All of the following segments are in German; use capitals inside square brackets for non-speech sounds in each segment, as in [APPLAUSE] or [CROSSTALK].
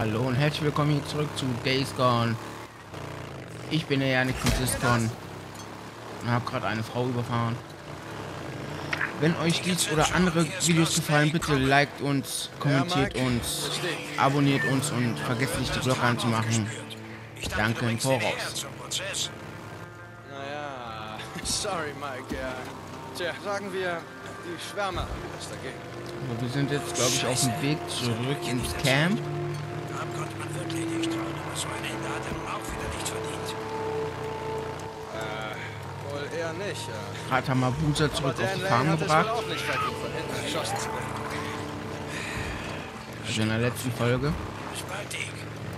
Hallo und herzlich willkommen hier zurück zu Days Gone. Ich bin der Janik von Syscon und habe gerade eine Frau überfahren. Wenn euch dies oder andere Videos gefallen, bitte liked uns, kommentiert uns, abonniert uns und vergesst nicht die Glocke anzumachen. Danke im Voraus. Naja, sorry Mike, ja. Tja, sagen wir, die Schwärmer das dagegen. Wir sind jetzt, glaube ich, auf dem Weg zurück ins Camp. Nicht verdient, von hinten erschossen zu werden. Also in der letzten Folge. Bis bald, Dick.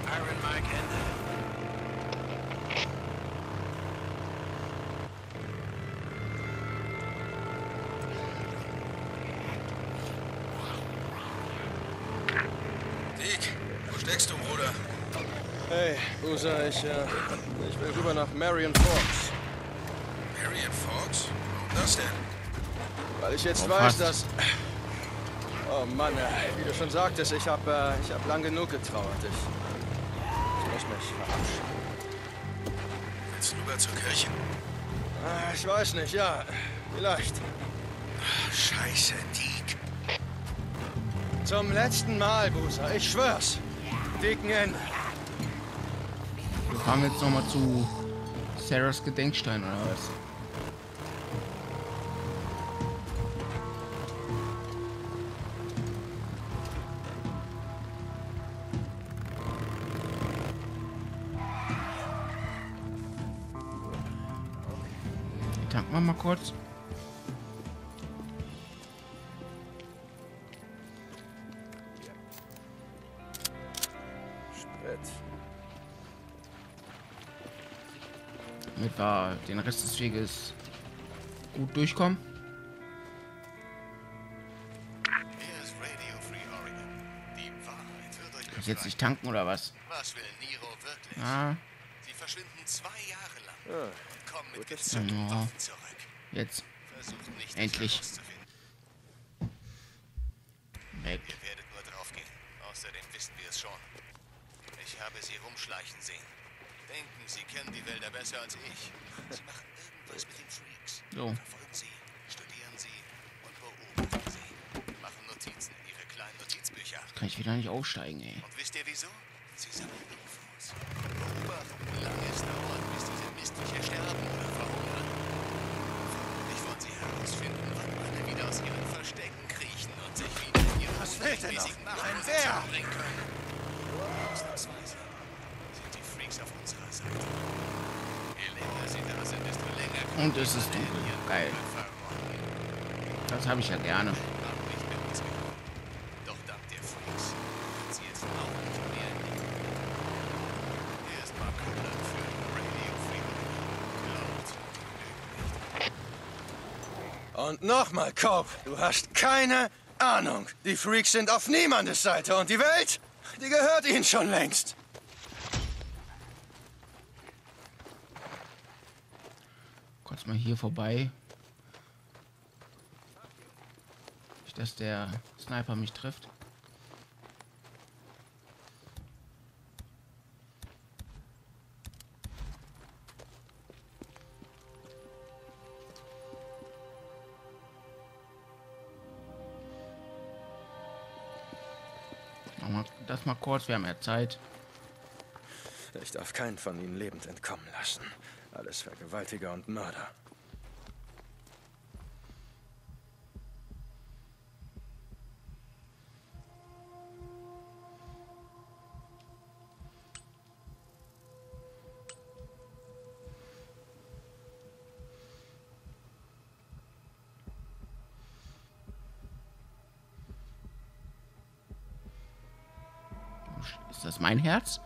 Iron Mike Ende. Dick, wo steckst du, Bruder? Hey, Usa, ich, äh, ich will rüber nach Marion Forks. Marion Fox? Warum das denn? Weil ich jetzt Oh, weiß, fast. dass... Oh Mann, wie du schon sagtest, ich habe äh, ich hab lang genug getrauert. Ich, ich muss mich verabschieden. Willst du rüber zur Kirche? Ah, ich weiß nicht, ja, vielleicht. Scheiße, Dick. Zum letzten Mal, Busa, ich schwör's. Dicken Ende. Wir fahren jetzt nochmal zu Sarahs Gedenkstein oder was? Kurz. Wir den Rest des Weges gut durchkommen. Hier ist Radio Free Oregon. Die Wahrheit wird euch Kann ich jetzt nicht tanken oder was? Was will Nero wirklich? Ah, Sie verschwinden zwei Jahre lang und kommen mit gezückten Ja. Waffen zurück. Jetzt Versucht nicht, Endlich. das weg. Ihr werdet nur draufgehen. Außerdem wissen wir es schon. Ich habe sie rumschleichen sehen. Denken, sie kennen die Wälder besser als ich. Sie machen irgendwas mit den Freaks. So. Verfolgen sie, studieren sie und beobachten sie. Machen Notizen in ihre kleinen Notizbücher. Kann ich wieder nicht aufsteigen, ey. Und wisst ihr wieso? Sie sammeln Infos. Beobachten, wie lange es dauert, bis diese Mistviecher sterben oder verhungern. Vermutlich wollen sie herausfinden, wann alle wieder aus ihren Verstecken kriechen und sich wieder in ihre Was fehlt denn noch? regelmäßigen bringen können. Ausnahmsweise sind die Freaks auf unserer Seite. Je länger sie da sind, desto länger Und es ist dunkel. Geil. Das habe ich ja gerne. haben nicht mit uns gekommen. Doch dank der Freaks sind sie jetzt auch nicht mehr in Leben. Er ist Mark Copeland für Radio Free Glaubt, lügt nicht. Nochmal, Cope, du hast keine Ahnung. Die Freaks sind auf niemandes Seite und die Welt, die gehört ihnen schon längst. Kurz mal hier vorbei. Nicht, dass der Sniper mich trifft. Das mal kurz, wir haben ja Zeit. Ich darf keinen von ihnen lebend entkommen lassen. Alles Vergewaltiger und Mörder. Mein Herz?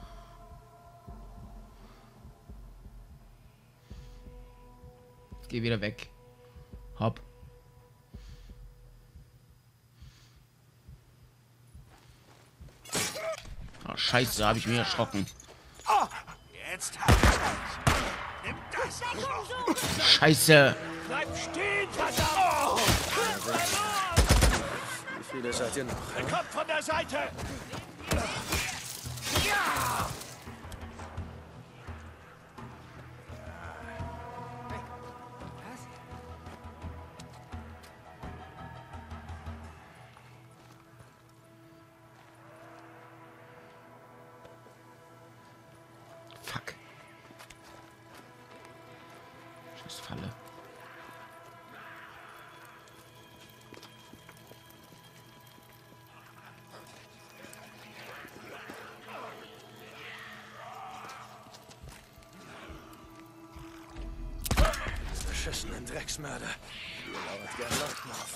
Geh wieder weg. Hopp. Oh, scheiße, habe ich mich erschrocken. Jetzt hab. Nimm das! Scheiße. Bleib stehen, verdammt! Wie viele seid ihr noch? Kommt von der Seite! Yeah!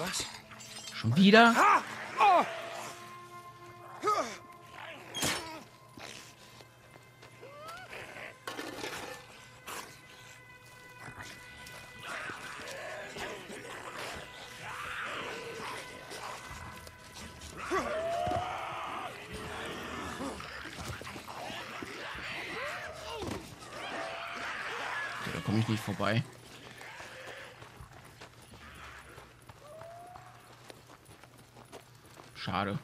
Was? Schon wieder? Da komme ich nicht vorbei. Schade.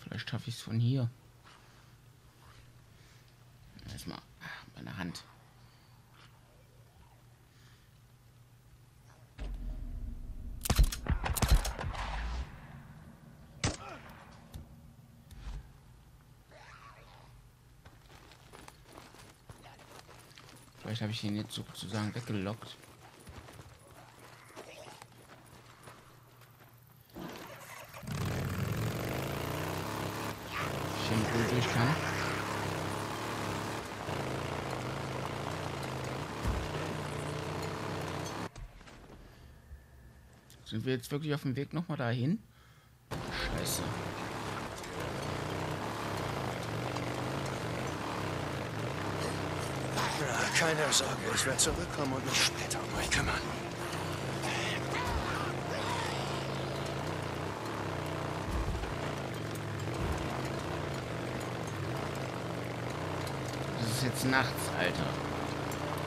Vielleicht schaffe ich es von hier. Vielleicht habe ich ihn jetzt sozusagen weggelockt. Ihn wohl durch kann. Sind wir jetzt wirklich auf dem Weg nochmal dahin? Scheiße. Na, keine Sorge, ich werde zurückkommen und mich später um euch kümmern. Das ist jetzt nachts, Alter.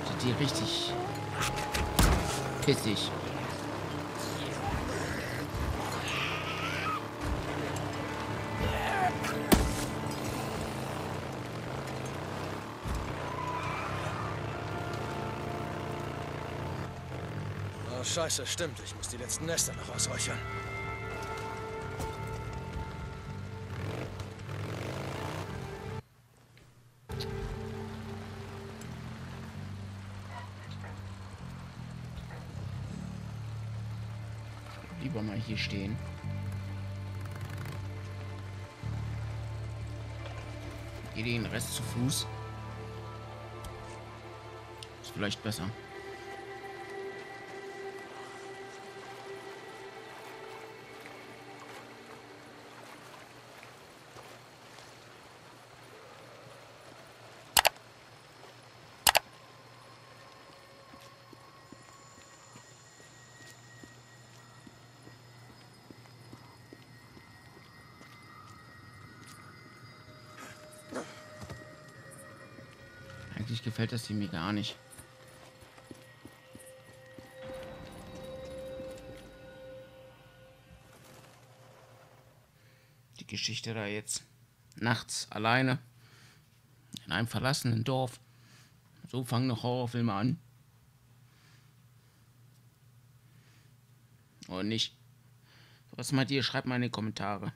Sind die richtig pissig. Scheiße, stimmt. Ich muss die letzten Nester noch ausräuchern. Lieber mal hier stehen. Geh den Rest zu Fuß. Ist vielleicht besser. Gefällt das hier mir gar nicht. Die Geschichte da jetzt nachts alleine in einem verlassenen Dorf. So fangen noch Horrorfilme an. Oder nicht? Was meint ihr? Schreibt mal in die Kommentare,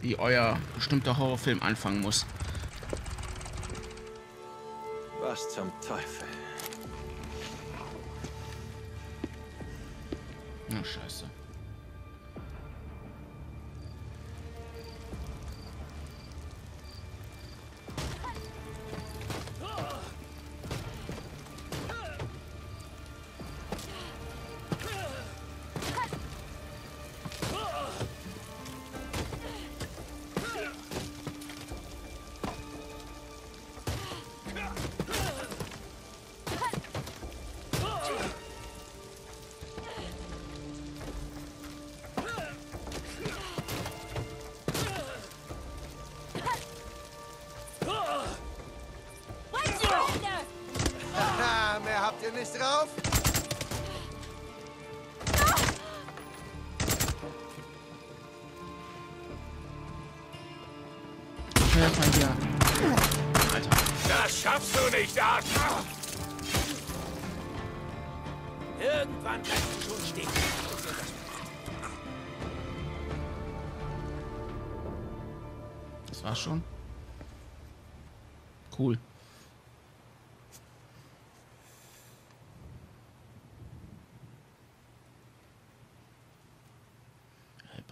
wie euer bestimmter Horrorfilm anfangen muss. Was zum Teufel? Na, scheiße.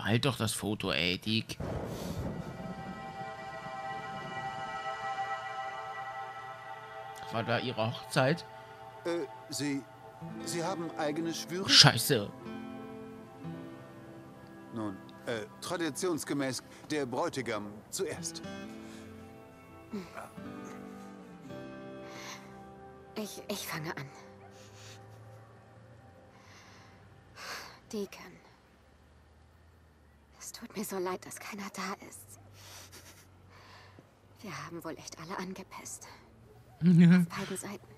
Behalt doch das Foto, ey, Dick. War da ihre Hochzeit? Äh, Sie. Sie haben eigene Schwüre? Scheiße. Nun, äh, traditionsgemäß der Bräutigam zuerst. Ich, ich fange an. Deacon. Tut mir so leid, dass keiner da ist. Wir haben wohl echt alle angepisst. Auf beiden Seiten.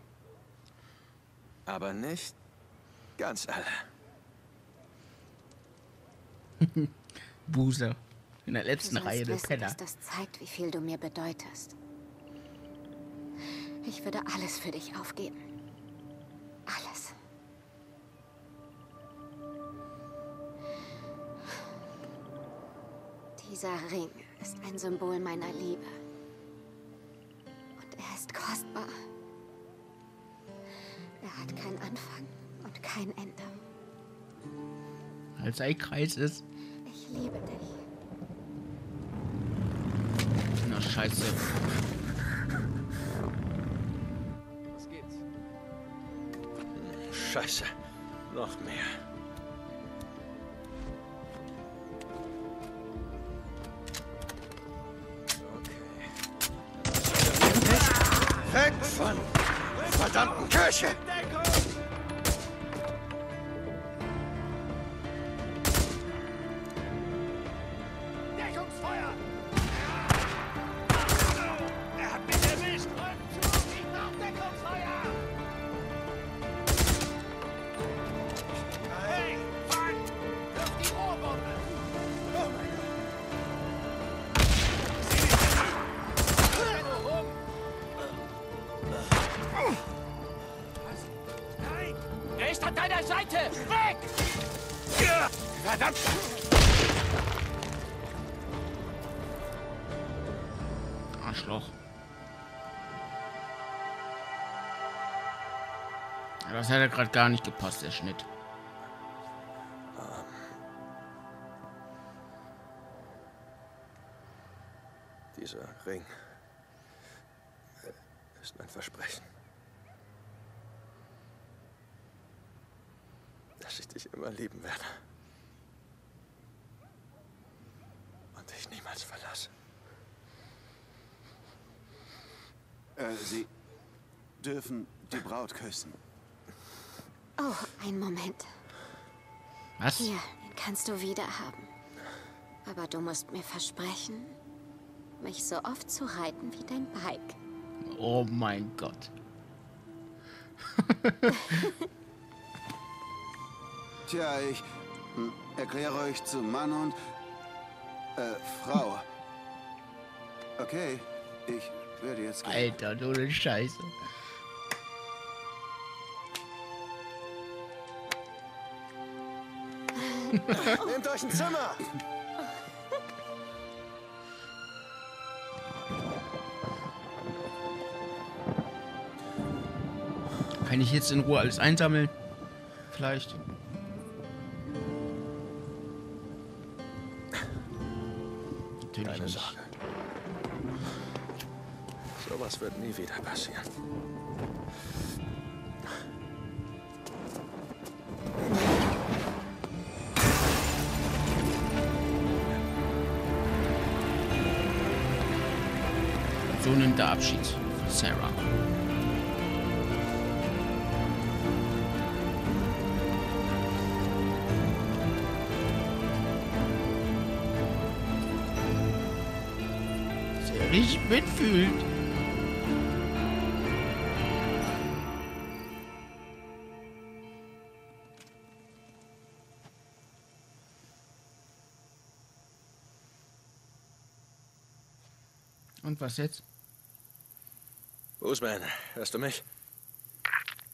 Aber nicht ganz alle. [LAUGHS] Buser. In der letzten Reihe der wissen, Penner. dass das zeigt, wie viel du mir bedeutest. Ich würde alles für dich aufgeben. Dieser Ring ist ein Symbol meiner Liebe. Und er ist kostbar. Er hat keinen Anfang und kein Ende. Als ein Kreis ist. Ich liebe dich. Na, scheiße. Was geht's? Scheiße. Noch mehr. Das hat ja gerade gar nicht gepasst, der Schnitt. Dieser Ring äh, ist mein Versprechen. Dass ich dich immer lieben werde. Und dich niemals verlasse. Äh, Sie dürfen die Braut küssen. Oh, einen Moment. Was? Hier, den kannst du wieder haben. Aber du musst mir versprechen, mich so oft zu reiten wie dein Bike. Oh mein Gott. [LAUGHS] Tja, ich hm, erkläre euch zu Mann und äh, Frau. Okay, ich werde jetzt gehen. Alter, du eine Scheiße. Nehmt euch ein Zimmer! Kann ich jetzt in Ruhe alles einsammeln? Vielleicht. Natürlich Keine nicht. Sorge. Sowas wird nie wieder passieren. nun nimmt er Abschied von Sarah. Der richtig mitfühlt. Und was jetzt? Boozman, hörst du mich?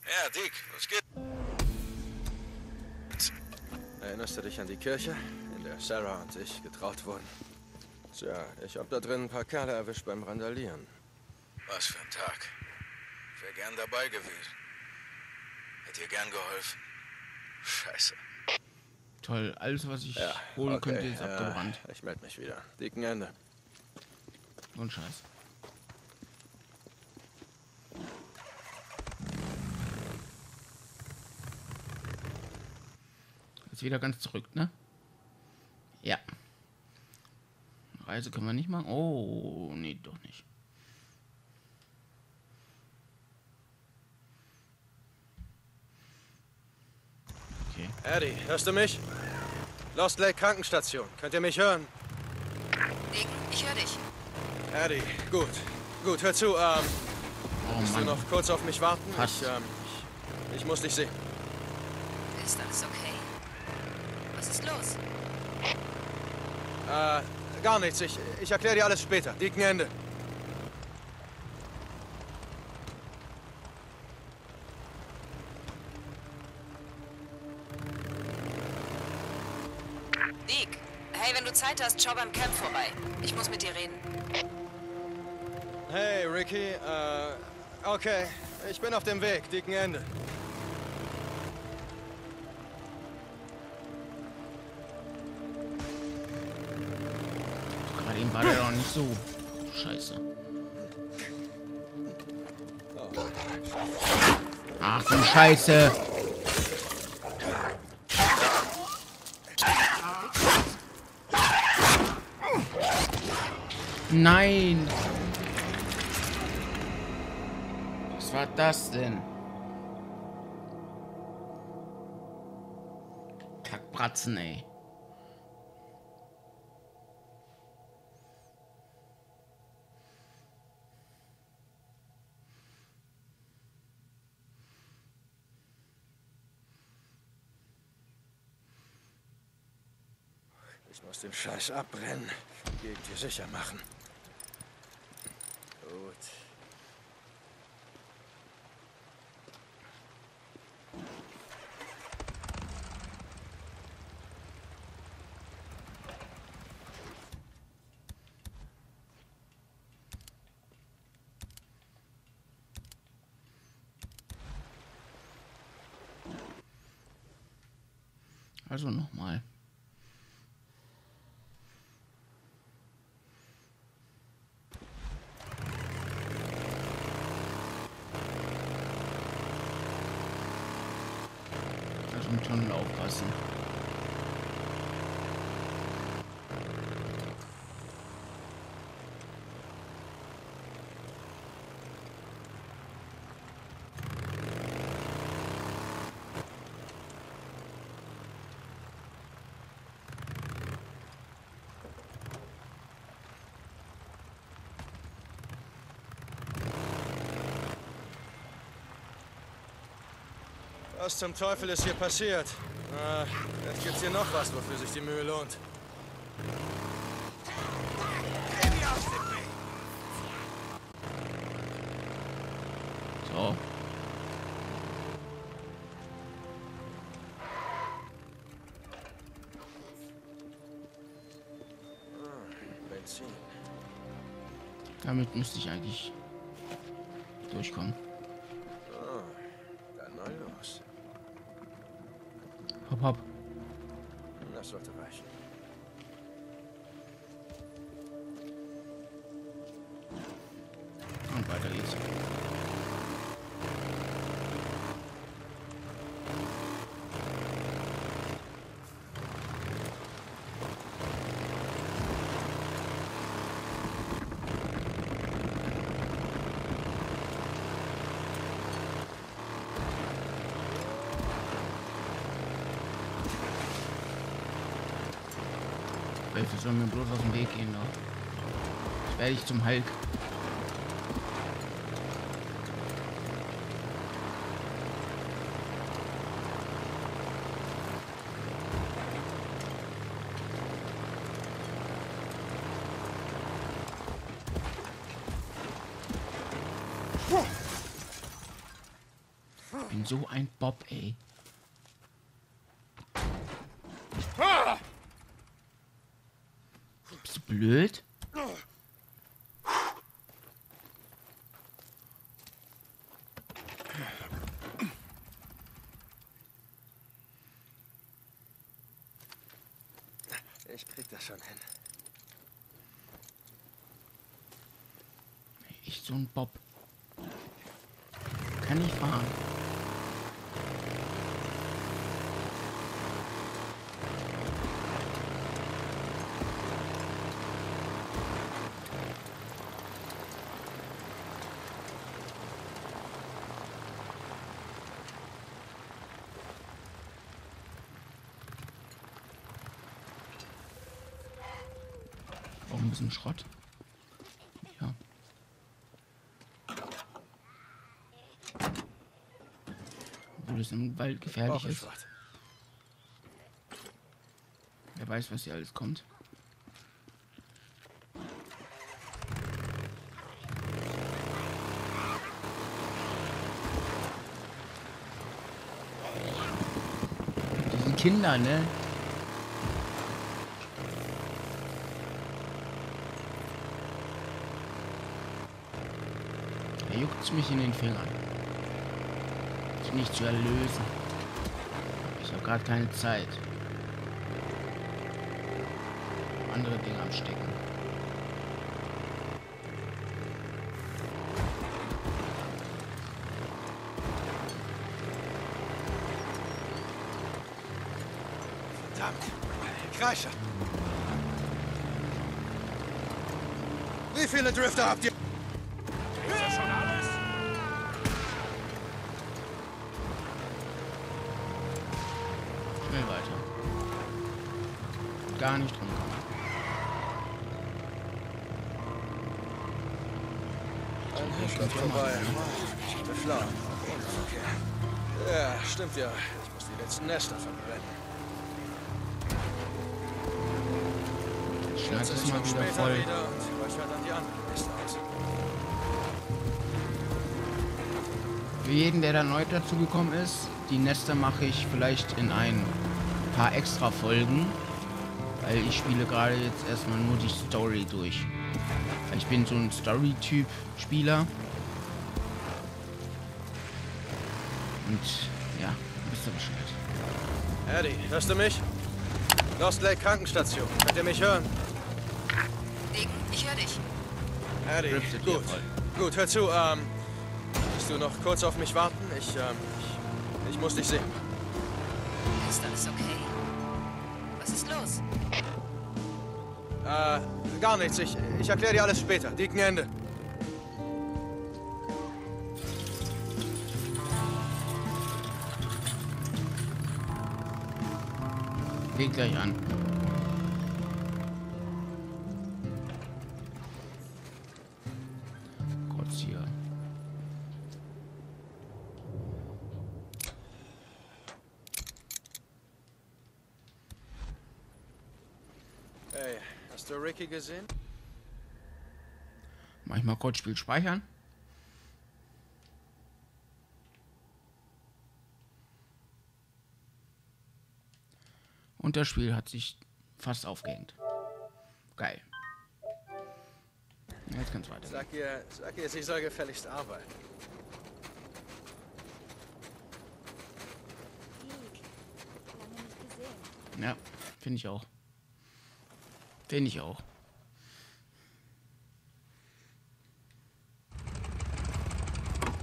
Ja, Dick, was geht? Erinnerst du dich an die Kirche, in der Sarah und ich getraut wurden? Tja, ich hab da drin ein paar Kerle erwischt beim Randalieren. Was für ein Tag. Ich wäre gern dabei gewesen. Hätte dir gern geholfen. Scheiße. Toll, alles was ich Ja, holen okay, könnte ist ja, abgebrannt. Ich melde mich wieder. Dicken Ende. Und Scheiß. Jetzt wieder ganz zurück, ne? Ja. Reise können wir nicht machen. Oh, nee, doch nicht. Okay. Eddie, hörst du mich? Lost Lake Krankenstation. Könnt ihr mich hören? Nick, ich höre dich. Eddie, gut. Gut, hör zu. Ähm, Oh willst du Mann. noch kurz auf mich warten? Ich, ähm, ich, ich muss dich sehen. Ist alles okay? Ist los? Äh, gar nichts. Ich, ich erkläre dir alles später. Dicken Ende. Nick, hey, wenn du Zeit hast, schau beim Camp vorbei. Ich muss mit dir reden. Hey, Ricky. Äh, okay. Ich bin auf dem Weg. Dicken Ende. So. Scheiße. Ach du Scheiße. Nein. Was war das denn? Kackbratzen, ey. Ich muss den Scheiß abbrennen. Hier sicher machen. Gut. Also nochmal. Also im Tunnel aufpassen. Was zum Teufel ist hier passiert? Ah, vielleicht gibt's hier noch was, wofür sich die Mühe lohnt. So. Damit müsste ich eigentlich durchkommen. Hilfe, soll mir bloß aus dem Weg gehen, doch. Ich werde ich zum Hulk. so ein Bob, ey. Bist du blöd? Ich krieg das schon hin. Ich so ein Bob. Kann ich fahren. Auch ein Schrott. Ja. Obwohl es im Wald gefährlich ist. Schrott. Wer weiß, was hier alles kommt. Diese Kinder, ne? Er juckt mich in den Fingern. Ist nicht zu erlösen. Ich habe gerade keine Zeit. Andere Dinge am Stecken. Verdammt. Kreischer. Wie viele Drifter habt ihr? Weiter. Gar nicht drum kommen. Ein Hirschland vorbei. Okay. Ja, stimmt ja. Ich muss die letzten Nester verbrennen. Schneid es mal wieder voll. wieder und räuchert dann die anderen Nester aus. Für jeden, der da neu dazugekommen ist, die Nester mache ich vielleicht in ein paar extra Folgen. Weil ich spiele gerade jetzt erstmal nur die Story durch. Ich bin so ein Story-Typ Spieler. Und ja, wisst ihr Bescheid. Eddie, hörst du mich? Lost Lake Krankenstation. Könnt ihr mich hören? Degen, ich höre dich. Eddie, gut. Gut, hör zu. Ähm, willst du noch kurz auf mich warten? Ich, ähm, ich, ich muss dich sehen. Ist alles okay? Was ist los? Äh, gar nichts. Ich, ich erkläre dir alles später. Dicken Ende. Leg gleich an. Ricky gesehen? Mach ich mal kurz Spiel speichern. Und das Spiel hat sich fast aufgehängt. Geil. Jetzt kann's weiter. Sag ihr, sag ihr, sie soll gefälligst arbeiten. Ja, finde ich auch. Finde ich auch.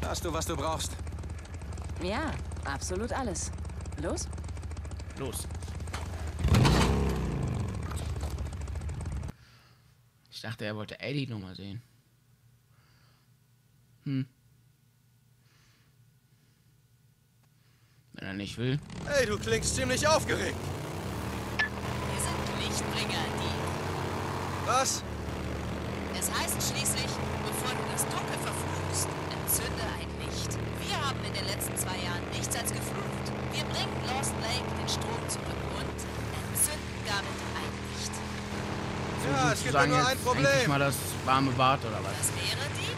Hast du, was du brauchst? Ja, absolut alles. Los? Los. Ich dachte, er wollte Eddie nochmal sehen. Hm. Wenn er nicht will. Hey, du klingst ziemlich aufgeregt. Wir sind Lichtbringer, die. Was? Es heißt schließlich, bevor du das Dunkel verfluchst, entzünde ein Licht. Wir haben in den letzten zwei Jahren nichts als geflucht. Wir bringen Lost Lake den Strom zurück und entzünden damit ein Licht. Ein jetzt Problem. endlich mal das warme Bad oder was? Das wäre die?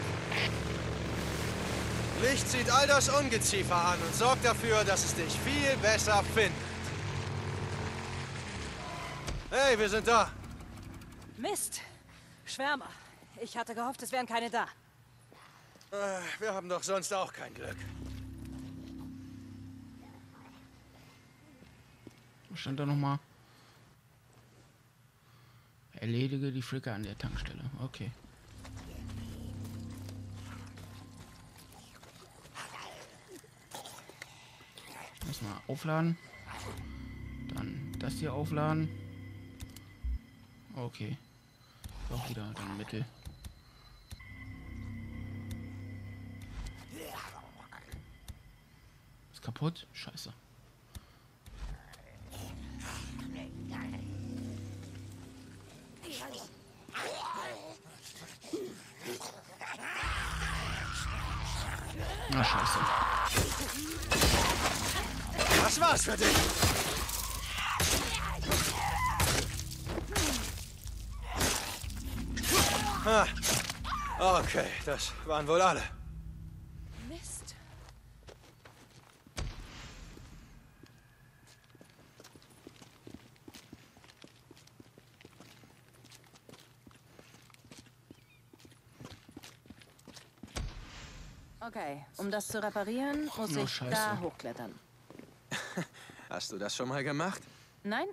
Licht zieht all das Ungeziefer an und sorgt dafür, dass es dich viel besser findet. Hey, wir sind da. Mist. Schwärmer. Ich hatte gehofft, es wären keine da. Äh, wir haben doch sonst auch kein Glück. Was stand da nochmal? Erledige die Flicker an der Tankstelle. Okay. Erstmal aufladen. Dann das hier aufladen. Okay. Doch wieder dann Mittel. Ist kaputt? Scheiße. Na scheiße. Das war's für dich. Okay, das waren wohl alle. Mist. Okay, um das zu reparieren, muss Oh, ich scheiße. da hochklettern. [LAUGHS] Hast du das schon mal gemacht? Nein,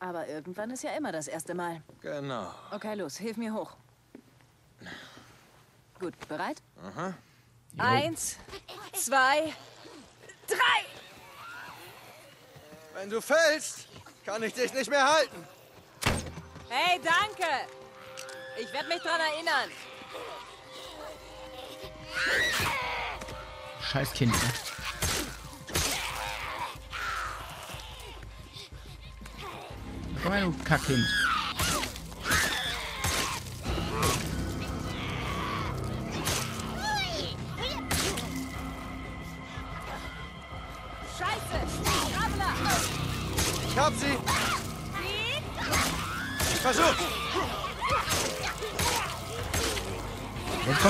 aber irgendwann ist ja immer das erste Mal. Genau. Okay, los, hilf mir hoch. Gut, bereit? Aha. Eins, zwei, drei! Wenn du fällst, kann ich dich nicht mehr halten. Hey, danke! Ich werde mich dran erinnern. Scheiß Kind. ne? Komm her, du Kackkind.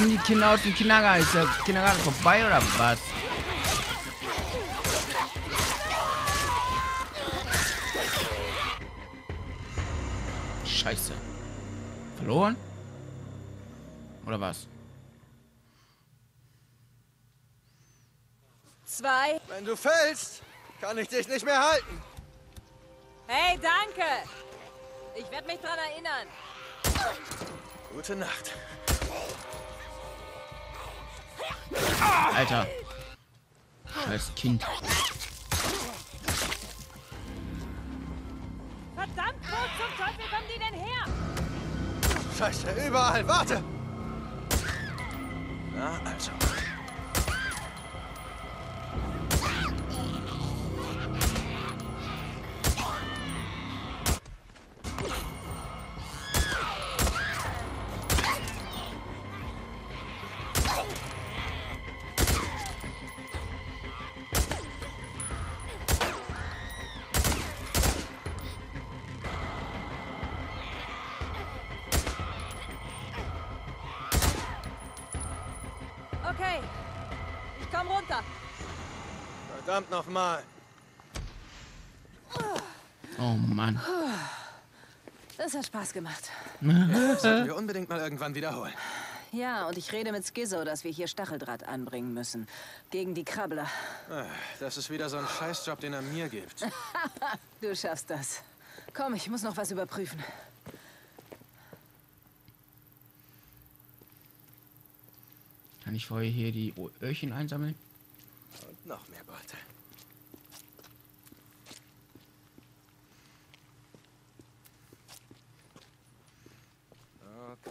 Kommen die Kinder aus dem Kindergarten. Ist der Kindergarten vorbei oder was? Scheiße. Verloren? Oder was? Zwei. Wenn du fällst, kann ich dich nicht mehr halten. Hey, danke! Ich werde mich dran erinnern. Gute Nacht. Alter. Scheiß Kind. Verdammt, wo zum Teufel kommen die denn her? Scheiße, überall. Warte. Na, also. Verdammt nochmal. Oh Mann. Das hat Spaß gemacht. Sollten wir unbedingt mal irgendwann wiederholen. Ja, und ich rede mit Skizzo, dass wir hier Stacheldraht anbringen müssen. Gegen die Krabbler. Ah, Das ist wieder so ein Scheißjob, den er mir gibt. [LAUGHS] Du schaffst das. Komm, ich muss noch was überprüfen. Kann ich vorher hier die Öhrchen einsammeln? Noch mehr Beute. Okay.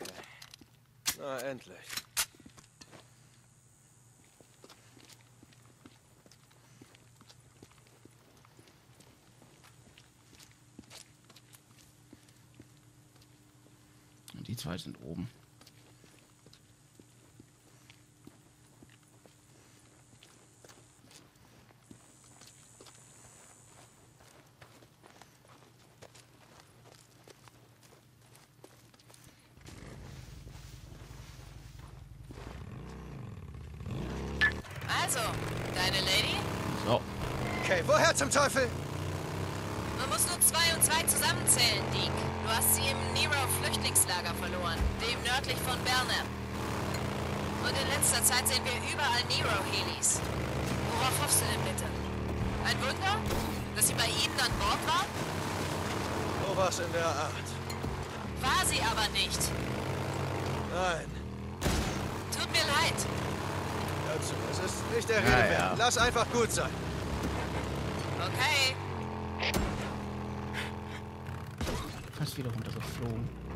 Okay. Na, endlich. zwei sind oben. Also, deine Lady? So. Okay, woher zum Teufel? Man muss nur zwei und zwei zusammenzählen, Dick. Du hast sie im Nero-Flüchtlingslager verloren, dem nördlich von Berne. Und in letzter Zeit sehen wir überall Nero-Helis. Worauf hoffst du denn bitte? Ein Wunder? Dass sie bei Ihnen an Bord war? Sowas in der Art. War sie aber nicht. Nein. Tut mir leid. Dazu, es ist nicht der Rede wert. ja. Lass einfach gut sein. Fast wieder runtergeflogen.